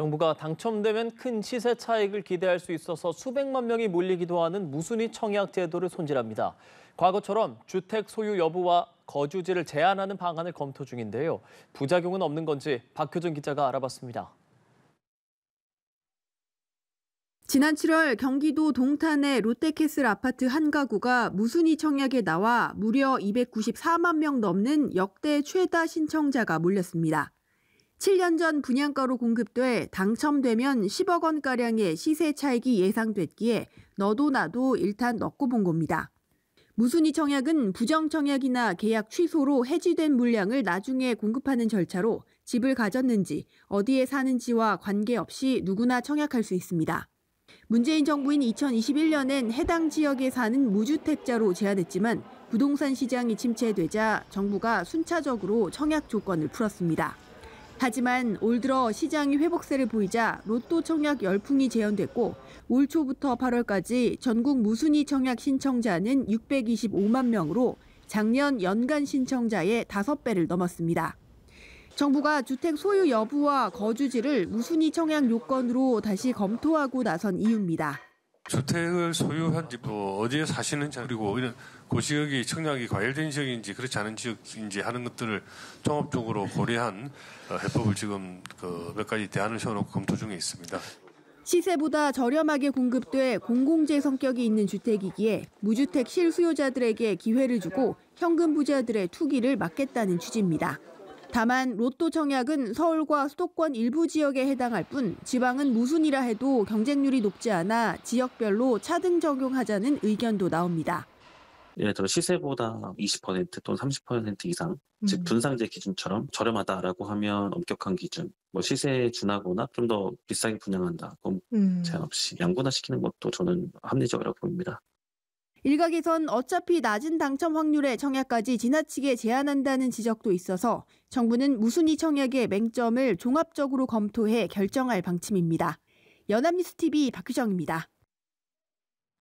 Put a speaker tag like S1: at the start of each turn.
S1: 정부가 당첨되면 큰 시세 차익을 기대할 수 있어서 수백만 명이 몰리기도 하는 무순위 청약 제도를 손질합니다. 과거처럼 주택 소유 여부와 거주지를 제한하는 방안을 검토 중인데요. 부작용은 없는 건지 박효준 기자가 알아봤습니다.
S2: 지난 7월 경기도 동탄의 롯데캐슬 아파트 한 가구가 무순위 청약에 나와 무려 294만 명 넘는 역대 최다 신청자가 몰렸습니다. 7년 전 분양가로 공급돼 당첨되면 10억 원가량의 시세 차익이 예상됐기에 너도 나도 일단 넣고 본 겁니다. 무순위 청약은 부정 청약이나 계약 취소로 해지된 물량을 나중에 공급하는 절차로 집을 가졌는지 어디에 사는지와 관계없이 누구나 청약할 수 있습니다. 문재인 정부인 2021년엔 해당 지역에 사는 무주택자로 제한했지만 부동산 시장이 침체되자 정부가 순차적으로 청약 조건을 풀었습니다. 하지만 올 들어 시장이 회복세를 보이자 로또 청약 열풍이 재현됐고 올 초부터 8월까지 전국 무순위 청약 신청자는 625만 명으로 작년 연간 신청자의 5배를 넘었습니다. 정부가 주택 소유 여부와 거주지를 무순위 청약 요건으로 다시 검토하고 나선 이유입니다.
S3: 주택을 소유한지 뭐 어디에 사시는지 그리고 이런 그 지역이 청약이 과열된 지역인지 그렇지 않은 지역인지 하는 것들을 종합적으로 고려한 어, 해법을 지금 그 몇 가지 대안을 세워놓고 검토 중에 있습니다.
S2: 시세보다 저렴하게 공급돼 공공재 성격이 있는 주택이기에 무주택 실수요자들에게 기회를 주고 현금 부자들의 투기를 막겠다는 취지입니다. 다만 로또 청약은 서울과 수도권 일부 지역에 해당할 뿐 지방은 무순이라 해도 경쟁률이 높지 않아 지역별로 차등 적용하자는 의견도 나옵니다.
S4: 예를 들어 시세보다 20% 또는 30% 이상, 음. 즉 분상제 기준처럼 저렴하다라고 하면 엄격한 기준, 뭐 시세에 준하거나 좀 더 비싸게 분양한다, 그럼 음. 제한 없이 양분화시키는 것도 저는 합리적이라고 봅니다.
S2: 일각에선 어차피 낮은 당첨 확률의 청약까지 지나치게 제한한다는 지적도 있어서 정부는 무순위 청약의 맹점을 종합적으로 검토해 결정할 방침입니다. 연합뉴스 TV 박규정입니다.